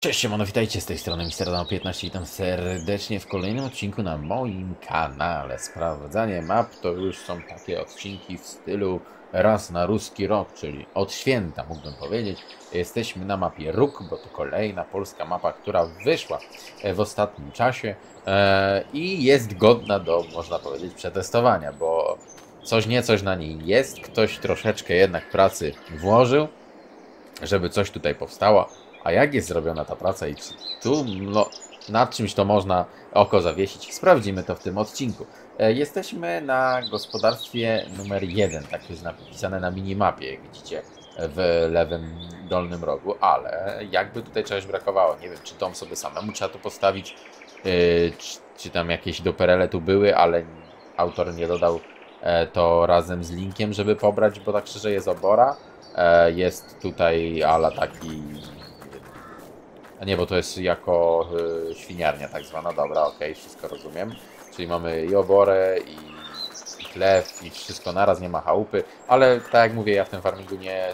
Cześć, siemano, witajcie z tej strony Mister Adam 15 witam serdecznie w kolejnym odcinku na moim kanale. Sprawdzanie map to już są takie odcinki w stylu raz na ruski rok, czyli od święta mógłbym powiedzieć. Jesteśmy na mapie Róg, bo to kolejna polska mapa, która wyszła w ostatnim czasie e, i jest godna do, można powiedzieć, przetestowania, bo coś niecoś na niej jest, ktoś troszeczkę jednak pracy włożył, żeby coś tutaj powstało. A jak jest zrobiona ta praca i czy tu, no, nad czymś to można oko zawiesić? Sprawdzimy to w tym odcinku. E, jesteśmy na gospodarstwie numer 1, tak jest napisane na minimapie, jak widzicie w lewym dolnym rogu, ale jakby tutaj czegoś brakowało. Nie wiem, czy dom sobie samemu trzeba tu postawić, yy, czy, czy, tam jakieś doperele tu były, ale autor nie dodał e, to razem z linkiem, żeby pobrać, bo tak szczerze jest obora. E, jest tutaj ala taki a nie, bo to jest jako y, świniarnia tak zwana. Dobra, okej, okay, wszystko rozumiem. Czyli mamy i oborę, i, i chleb, i wszystko naraz, nie ma chałupy. Ale tak jak mówię, ja w tym farmingu nie,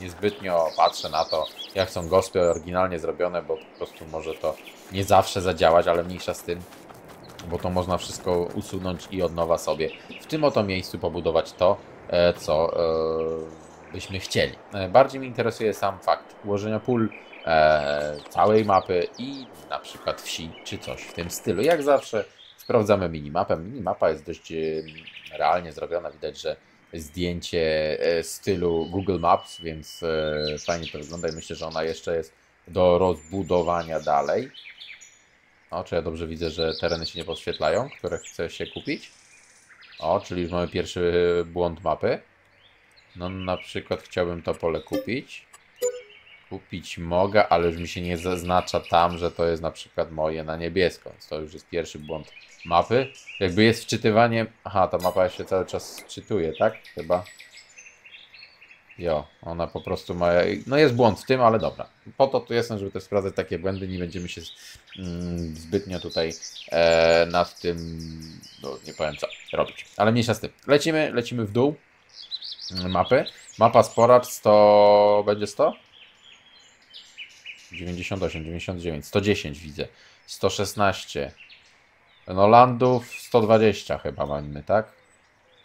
niezbytnio patrzę na to, jak są gospy oryginalnie zrobione, bo po prostu może to nie zawsze zadziałać, ale mniejsza z tym, bo to można wszystko usunąć i od nowa sobie w tym oto miejscu pobudować to, e, co e, byśmy chcieli. E, bardziej mi interesuje sam fakt ułożenia pól, całej mapy i na przykład wsi, czy coś w tym stylu. Jak zawsze sprawdzamy minimapę. Minimapa jest dość e, realnie zrobiona. Widać, że zdjęcie e, stylu Google Maps, więc e, fajnie to wygląda i myślę, że ona jeszcze jest do rozbudowania dalej. O, czy ja dobrze widzę, że tereny się nie podświetlają, które chcę się kupić? O, czyli już mamy pierwszy błąd mapy. No na przykład chciałbym to pole kupić. Kupić mogę, ale już mi się nie zaznacza tam, że to jest na przykład moje na niebiesko. To już jest pierwszy błąd mapy. Jakby jest wczytywanie... Aha, ta mapa się cały czas czytuje, tak? Chyba. Jo, ona po prostu ma... No jest błąd w tym, ale dobra. Po to tu jestem, żeby też sprawdzać takie błędy. Nie będziemy się mm, zbytnio tutaj e, nad tym... No, nie powiem co robić. Ale mniejsza z tym. Lecimy, lecimy w dół mapy. Mapa spora, 100... będzie 100? 98, 99, 110 widzę, 116. No landów 120 chyba mamy, tak?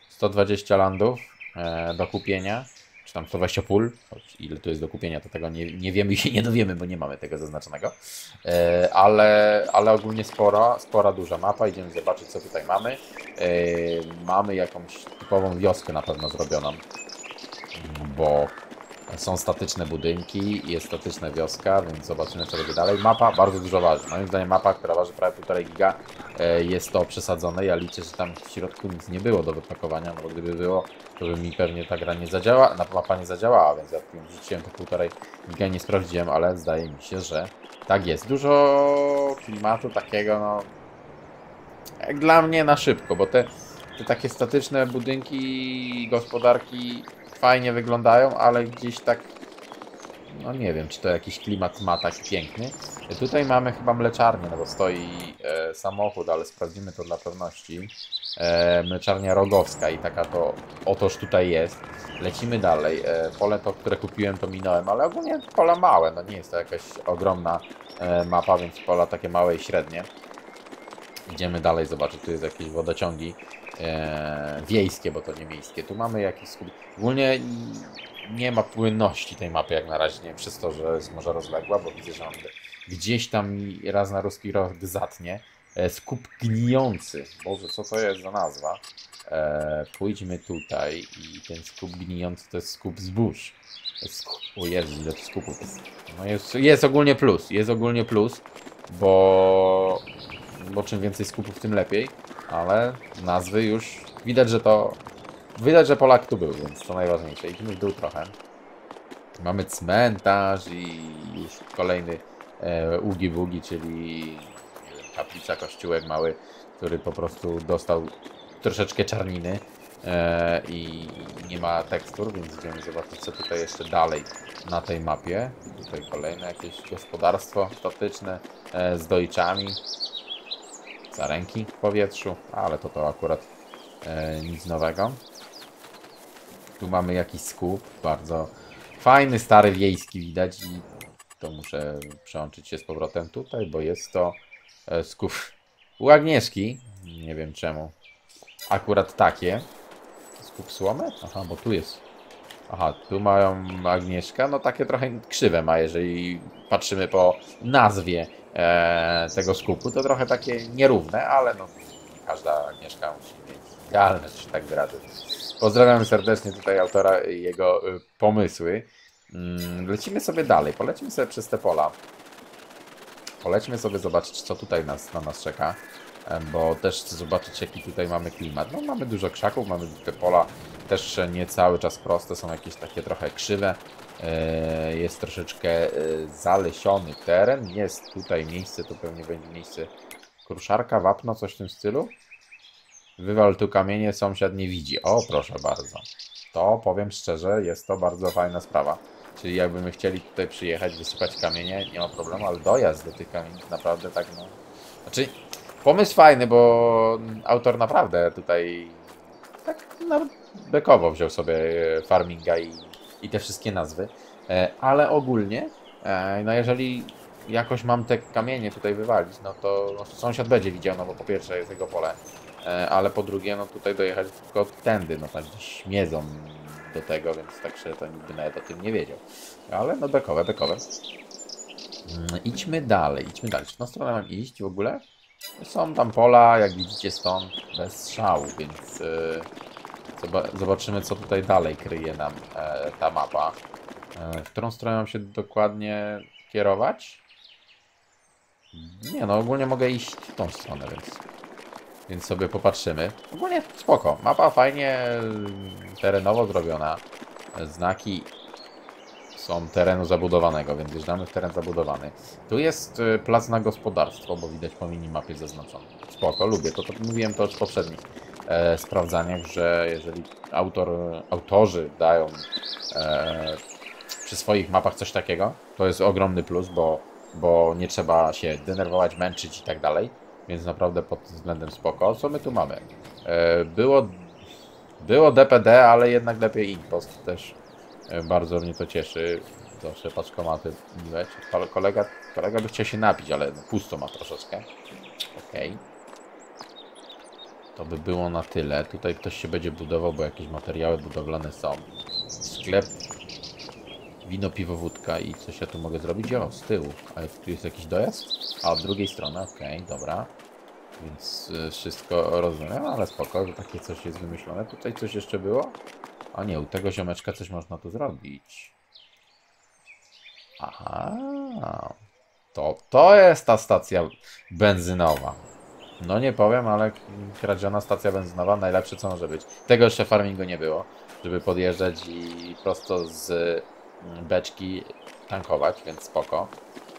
120 landów e, do kupienia, czy tam 120 pól, ile tu jest do kupienia, to tego nie, nie wiemy i się nie dowiemy, bo nie mamy tego zaznaczonego. E, ale, ale ogólnie spora, spora, duża mapa, idziemy zobaczyć co tutaj mamy. E, mamy jakąś typową wioskę na pewno zrobioną, bo są statyczne budynki, jest statyczna wioska, więc zobaczymy co będzie dalej. Mapa bardzo dużo waży. Moim zdaniem mapa, która waży prawie 1,5 giga, e, jest to przesadzone. Ja liczę, że tam w środku nic nie było do wypakowania, no bo gdyby było, to by mi pewnie ta gra nie zadziała, mapa nie zadziałała, więc ja rzuciłem to 1,5 giga, nie sprawdziłem, ale zdaje mi się, że tak jest. Dużo klimatu takiego, no, jak dla mnie na szybko, bo te, te takie statyczne budynki, gospodarki fajnie wyglądają, ale gdzieś tak no nie wiem, czy to jakiś klimat ma tak piękny. Tutaj mamy chyba mleczarnię, no bo stoi e, samochód, ale sprawdzimy to dla pewności. E, mleczarnia rogowska i taka to otoż tutaj jest. Lecimy dalej. E, pole to, które kupiłem, to minąłem, ale ogólnie pola małe, no nie jest to jakaś ogromna e, mapa, więc pola takie małe i średnie. Idziemy dalej zobaczyć, tu jest jakieś wodociągi e, wiejskie, bo to nie miejskie. Tu mamy jakiś skup... Ogólnie nie ma płynności tej mapy jak na razie, nie przez to, że jest może rozległa, bo widzę, że on gdzieś tam raz na ruski rok zatnie. E, skup gnijący. Boże, co to jest za nazwa? E, pójdźmy tutaj i ten skup gnijący to jest skup zbóż. Skup, o Jezu, ile skupów jest. No jest, jest ogólnie plus, jest ogólnie plus, bo, bo czym więcej skupów, tym lepiej ale nazwy już widać, że to widać, że Polak tu był, więc to najważniejsze. Idziemy w dół trochę. Mamy cmentarz i już kolejny e, Ugi Bugi, czyli kaplica, kościółek mały, który po prostu dostał troszeczkę czarniny e, i nie ma tekstur, więc idziemy zobaczyć co tutaj jeszcze dalej na tej mapie. Tutaj kolejne jakieś gospodarstwo statyczne e, z dojczami za ręki w powietrzu, ale to to akurat e, nic nowego. Tu mamy jakiś skup, bardzo fajny, stary, wiejski widać i to muszę przełączyć się z powrotem tutaj, bo jest to e, skup u Agnieszki. Nie wiem czemu. Akurat takie. Skup słomy? Aha, bo tu jest. Aha, tu mają Agnieszka. No takie trochę krzywe ma, jeżeli patrzymy po nazwie e, tego skupu. To trochę takie nierówne, ale no każda Agnieszka musi mieć idealne, że tak wyrażę. Pozdrawiam serdecznie tutaj autora i jego y, pomysły. Mm, Lecimy sobie dalej, polecimy sobie przez te pola. Polećmy sobie zobaczyć, co tutaj nas, na nas czeka, e, bo też chcę zobaczyć, jaki tutaj mamy klimat. No, mamy dużo krzaków, mamy te pola też nie cały czas proste, są jakieś takie trochę krzywe. E, Jest troszeczkę e, zalesiony teren, jest tutaj miejsce, to pewnie będzie miejsce kruszarka, wapno, coś w tym stylu. Wywal tu kamienie, sąsiad nie widzi. O, proszę bardzo. To powiem szczerze, jest to bardzo fajna sprawa. Czyli jakbyśmy chcieli tutaj przyjechać, wysypać kamienie, nie ma problemu, ale dojazd do tych kamieni naprawdę tak no... Znaczy, pomysł fajny, bo autor naprawdę tutaj tak no, bekowo wziął sobie e, farminga i, i te wszystkie nazwy. E, Ale ogólnie, e, no jeżeli jakoś mam te kamienie tutaj wywalić, no to no, sąsiad będzie widział, no bo po pierwsze jest jego pole, e, ale po drugie, no tutaj dojechać tylko tędy, no gdzieś śmiedzą do tego, więc tak szczerze to nigdy nawet o tym nie wiedział. Ale no bekowe, bekowe. Mm, Idźmy dalej, idźmy dalej. Czy na stronę mam iść w ogóle? Są tam pola, jak widzicie stąd, bez szału, więc zoba- zobaczymy co tutaj dalej kryje nam e, ta mapa. E, w którą stronę mam się dokładnie kierować? Nie no, ogólnie mogę iść w tą stronę, więc, więc sobie popatrzymy. Ogólnie spoko, mapa fajnie y, terenowo zrobiona. Znaki są terenu zabudowanego, więc wjeżdżamy w teren zabudowany. Tu jest y, plac na gospodarstwo, bo widać po minimapie zaznaczony. Spoko, lubię to, to mówiłem to już w poprzednich e, sprawdzaniach, że jeżeli autor, autorzy dają e, przy swoich mapach coś takiego, to jest ogromny plus, bo, bo nie trzeba się denerwować, męczyć i tak dalej. Więc naprawdę pod względem spoko. Co my tu mamy? E, było, było DPD, ale jednak lepiej Impost też e, bardzo mnie to cieszy. Zawsze paczkomaty miłe. Kole- Kolega, kolega by chciał się napić, ale no, pusto ma troszeczkę. Okej. To by było na tyle. Tutaj ktoś się będzie budował, bo jakieś materiały budowlane są. Sklep Wino, piwo, wódka i coś ja tu mogę zrobić? O, z tyłu. Ale tu jest jakiś dojazd? A, od drugiej strony, okej, dobra. Więc y, wszystko rozumiem, ale spoko, że takie coś jest wymyślone. Tutaj coś jeszcze było? A nie, u tego ziomeczka coś można tu zrobić. Aha. To, to jest ta stacja benzynowa. No nie powiem, ale kradziona stacja benzynowa najlepsze co może być. Tego jeszcze farmingu nie było, żeby podjeżdżać i prosto z mm, beczki tankować, więc spoko.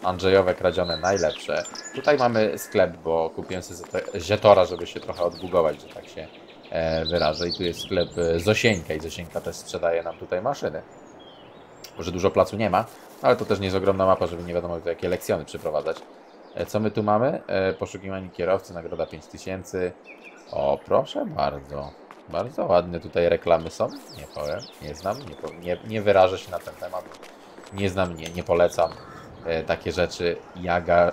Andrzejowe kradzione najlepsze. Tutaj mamy sklep, bo kupiłem sobie Zetora, żeby się trochę odbugować, że tak się e, wyrażę. I tu jest sklep e, Zosieńka i Zosieńka też sprzedaje nam tutaj maszyny. Może dużo placu nie ma, ale to też nie jest ogromna mapa, żeby nie wiadomo jakie lekcjony przeprowadzać. E, Co my tu mamy? E, Poszukiwanie kierowcy, nagroda 5000. O, proszę bardzo. Bardzo ładne tutaj reklamy są. Nie powiem, nie znam, nie, po, nie, nie wyrażę się na ten temat. Nie znam, nie, nie polecam e, takie rzeczy. Jaga,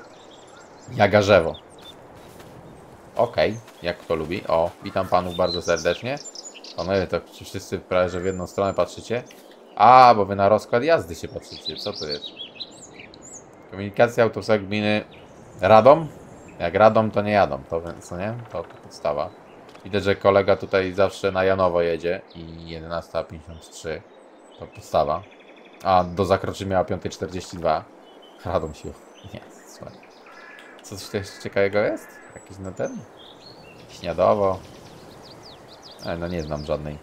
jagarzewo. Okej, jak kto lubi. O, witam panów bardzo serdecznie. Panowie, to wszyscy prawie że w jedną stronę patrzycie? A, bo wy na rozkład jazdy się patrzycie. Co to jest? Komunikacja autosek gminy Radom? Jak Radom, to nie jadą, to co nie? To, to podstawa. Widać, że kolega tutaj zawsze na Janowo jedzie i 11.53 to podstawa. A do zakroczy miała 5.42. Radom się. Nie, słuchaj. Co coś jeszcze ciekawego jest? Jakiś na ten? Śniadowo. E, no nie znam żadnej.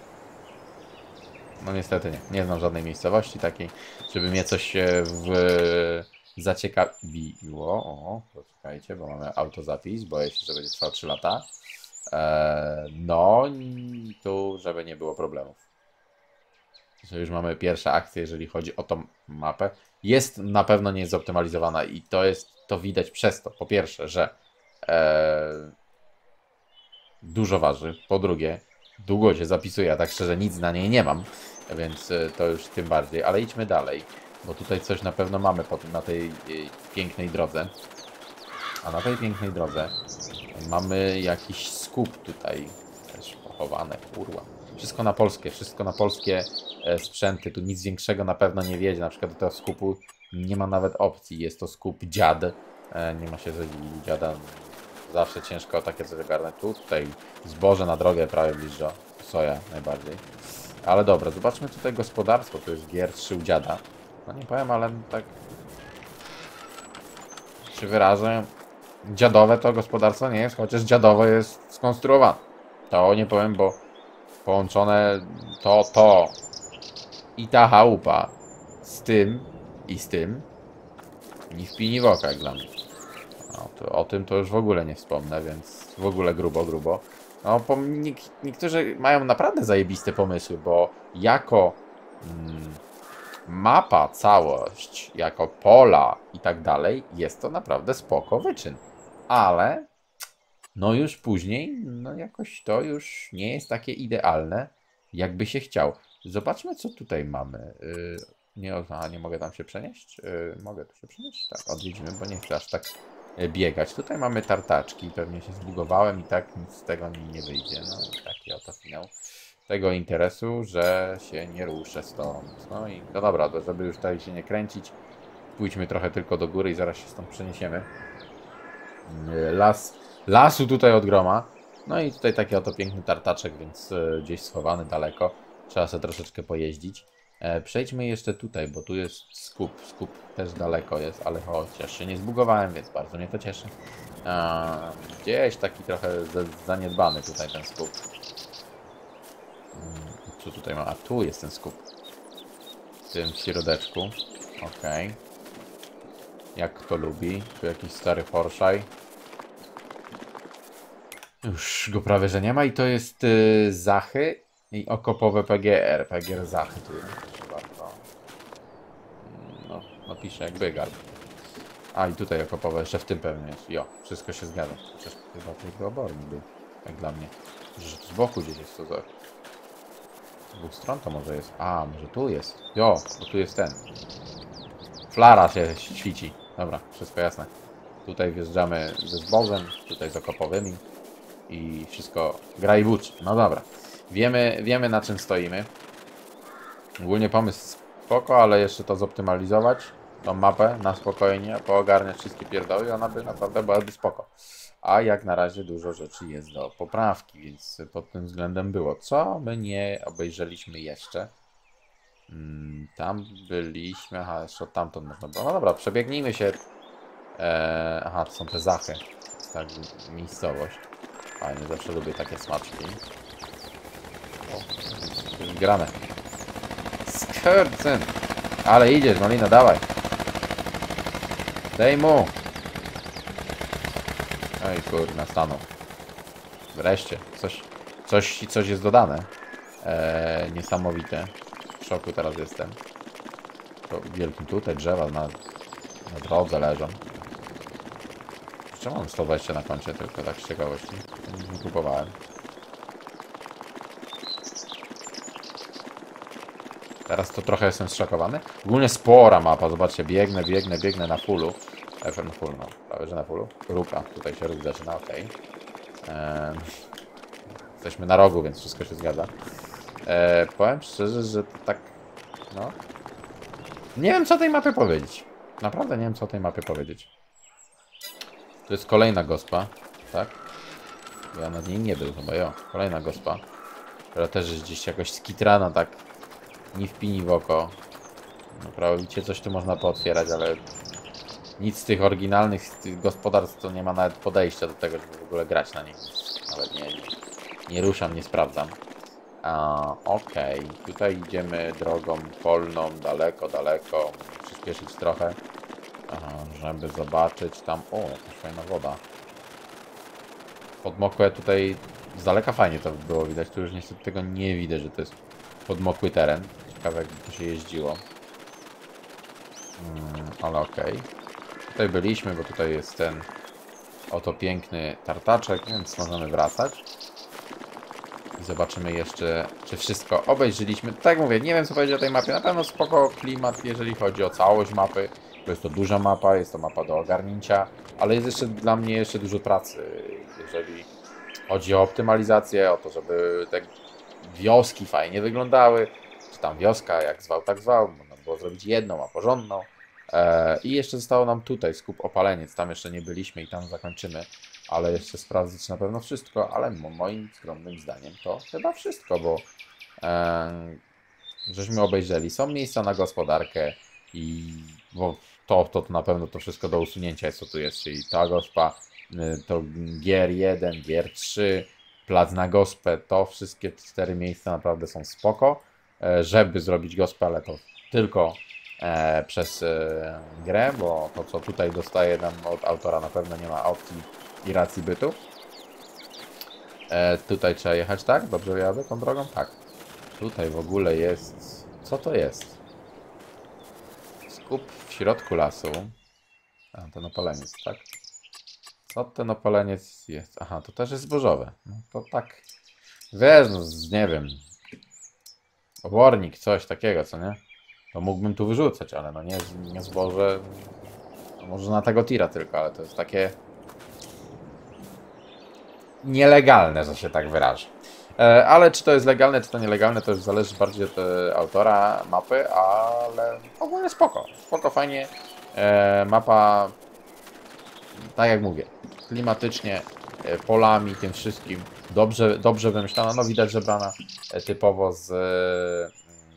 No niestety nie. Nie znam żadnej miejscowości takiej, żeby mnie coś e, w zaciekawiło. O, poczekajcie, bo mamy autozapis. Boję się, że będzie trwał 3 lata. E, no, tu, żeby nie było problemów. Że już mamy pierwsze akcje, jeżeli chodzi o tą mapę. Jest na pewno nie zoptymalizowana i to jest, to widać przez to. Po pierwsze, że e, dużo waży. Po drugie, długo się zapisuje, a tak szczerze nic na niej nie mam, więc e, to już tym bardziej. Ale idźmy dalej. Bo tutaj coś na pewno mamy na tej pięknej drodze. A na tej pięknej drodze mamy jakiś skup tutaj też pochowane, kurwa. Wszystko na polskie, wszystko na polskie e, sprzęty. Tu nic większego na pewno nie wiedzie. Na przykład do tego skupu nie ma nawet opcji. Jest to skup dziad. E, nie ma się dziada. Zawsze ciężko takie coś ogarnąć. Tu, tutaj zboże na drogę prawie bliżej. Soja najbardziej. Ale dobra, zobaczmy tutaj gospodarstwo. To jest gier 3 u dziada. No nie powiem, ale tak się wyrażę. Dziadowe to gospodarstwo nie jest, chociaż dziadowe jest skonstruowane. To nie powiem, bo połączone to, to i ta chałupa z tym i z tym ni w pi, ni w oko, jak dla mnie. No, o tym to już w ogóle nie wspomnę, więc w ogóle grubo, grubo. No, niektórzy mają naprawdę zajebiste pomysły, bo jako mm, mapa, całość, jako pola i tak dalej, jest to naprawdę spoko wyczyn. Ale no już później, no jakoś to już nie jest takie idealne, jakby się chciał. Zobaczmy, co tutaj mamy. Yy, nie, a nie mogę tam się przenieść? Yy, mogę tu się przenieść? Tak, odwiedzimy, bo nie chcę aż tak yy, biegać. Tutaj mamy tartaczki, pewnie się zbugowałem i tak nic z tego mi nie wyjdzie. No i taki oto finał tego interesu, że się nie ruszę stąd. No i no dobra, to żeby już tutaj się nie kręcić, pójdźmy trochę tylko do góry i zaraz się stąd przeniesiemy. Yy, las, lasu tutaj od groma. No i tutaj taki oto piękny tartaczek, więc yy, gdzieś schowany daleko. Trzeba sobie troszeczkę pojeździć. E, przejdźmy jeszcze tutaj, bo tu jest skup. Skup też daleko jest, ale chociaż się nie zbugowałem, więc bardzo mnie to cieszy. Gdzieś taki trochę zaniedbany tutaj ten skup. Co tutaj ma? A tu jest ten skup. W tym środeczku. Okej. Okay. Jak kto lubi. Tu jakiś stary Horszaj. Już go prawie, że nie ma i to jest y, Zachy i okopowe PGR. PGR Zachy tu jest. Bardzo. No, no pisze jak Bygar. A i tutaj okopowe jeszcze w tym pewnie jest. Jo, wszystko się zgadza. Chociaż chyba tylko obornik był. Jak dla mnie. Że z boku gdzieś jest to zor. Z dwóch stron to może jest. A, może tu jest. Jo, bo tu jest ten. Flara się świci. Dobra, wszystko jasne. Tutaj wjeżdżamy ze zbożem, tutaj z okopowymi. I wszystko gra i włóczy. No dobra. Wiemy, wiemy na czym stoimy. Ogólnie pomysł spoko, ale jeszcze to zoptymalizować. Tą mapę na spokojnie, poogarniać wszystkie pierdoły i ona by naprawdę byłaby spoko. A jak na razie dużo rzeczy jest do poprawki, więc pod tym względem było. Co my nie obejrzeliśmy jeszcze? Hmm, tam byliśmy, aha, jeszcze tamtąd można było. No dobra, przebiegnijmy się. Eee, aha, to są te zachy. Tak, miejscowość. Fajnie, zawsze lubię takie smaczki. O, gramy. Skurcyn! Ale idziesz, Malina, dawaj. Dej mu! Oj kurna, stanął. Wreszcie, coś, coś, coś jest dodane. Eee, niesamowite. W szoku teraz jestem. To wielkim tutaj drzewa na, na drodze leżą. Czemu mam 120 na koncie, tylko tak z ciekawości. Nie kupowałem. Teraz to trochę jestem zszokowany. Ogólnie spora mapa, zobaczcie, biegnę, biegnę, biegnę na fullu. FM full, no, że na fullu. Ruka, tutaj się robi zaczyna, ok. Eee, jesteśmy na rogu, więc wszystko się zgadza. Eee, powiem szczerze, że to tak, no... Nie wiem, co o tej mapie powiedzieć. Naprawdę nie wiem, co o tej mapie powiedzieć. To jest kolejna gospa, tak? Ja nad niej nie był chyba, jo. Kolejna gospa. Która też jest gdzieś jakoś skitrana, tak ni w pi, ni w oko. Naprawdę coś tu można pootwierać, ale nic z tych oryginalnych tych gospodarstw to nie ma nawet podejścia do tego, żeby w ogóle grać na nich. Nawet nie, nie, ruszam, nie sprawdzam. Okej, okay. tutaj idziemy drogą polną, daleko, daleko. Przyspieszyć trochę, żeby zobaczyć tam... O, jakaś fajna woda. Podmokłe tutaj z daleka fajnie to było widać. Tu już niestety tego nie widać, że to jest podmokły teren. Ciekawe jakby tu się jeździło. Hmm, ale okej. Okay. Tutaj byliśmy, bo tutaj jest ten oto piękny tartaczek, więc możemy wracać. I zobaczymy jeszcze, czy wszystko obejrzyliśmy. Tak jak mówię, nie wiem co powiedzieć o tej mapie. Na pewno spoko klimat, jeżeli chodzi o całość mapy. Bo jest to duża mapa, jest to mapa do ogarnięcia, ale jest jeszcze dla mnie jeszcze dużo pracy, jeżeli chodzi o optymalizację, o to, żeby te wioski fajnie wyglądały. Czy tam wioska, jak zwał, tak zwał. Można było zrobić jedną, a porządną. E, I jeszcze zostało nam tutaj skup opaleniec. Tam jeszcze nie byliśmy i tam zakończymy. Ale jeszcze sprawdzić na pewno wszystko. Ale mo- moim skromnym zdaniem to chyba wszystko, bo e, żeśmy obejrzeli. Są miejsca na gospodarkę i bo to, to, to na pewno to wszystko do usunięcia jest co tu jest. Czyli ta gospa, y, to gier 1, gier 3, plac na gospę. To wszystkie cztery miejsca naprawdę są spoko. E, żeby zrobić gospę, ale to tylko e, przez e, grę, bo to co tutaj dostaje nam od autora na pewno nie ma opcji i racji bytu. E, tutaj trzeba jechać, tak? Dobrze jadę tą drogą? Tak. Tutaj w ogóle jest... Co to jest? Skup w środku lasu. A, ten opaleniec, tak? Co ten opaleniec jest? Aha, to też jest zbożowe. No to tak... Wiesz, no, nie wiem. Obornik, coś takiego, co nie? To mógłbym tu wyrzucać, ale no nie, nie zboże. No może na tego tira tylko, ale to jest takie nielegalne, że się tak wyrażę. E, Ale czy to jest legalne, czy to nielegalne, to już zależy bardziej od e, autora mapy, ale ogólnie spoko. Spoko, fajnie. E, Mapa, tak jak mówię, klimatycznie, polami, tym wszystkim, dobrze, dobrze wymyślona. No widać, że brana typowo z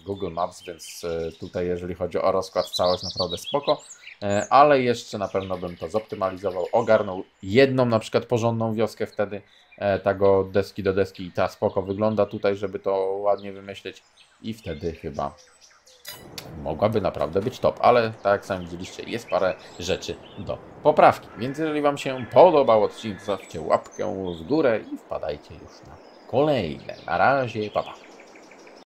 Google Maps, więc e, tutaj jeżeli chodzi o rozkład, całość naprawdę spoko. E, Ale jeszcze na pewno bym to zoptymalizował, ogarnął jedną na przykład porządną wioskę wtedy, e, tego od deski do deski i ta spoko wygląda tutaj, żeby to ładnie wymyśleć i wtedy chyba mogłaby naprawdę być top, ale tak jak sami widzieliście, jest parę rzeczy do poprawki, więc jeżeli Wam się podobał odcinek, zostawcie łapkę w górę i wpadajcie już na kolejne. Na razie, pa pa.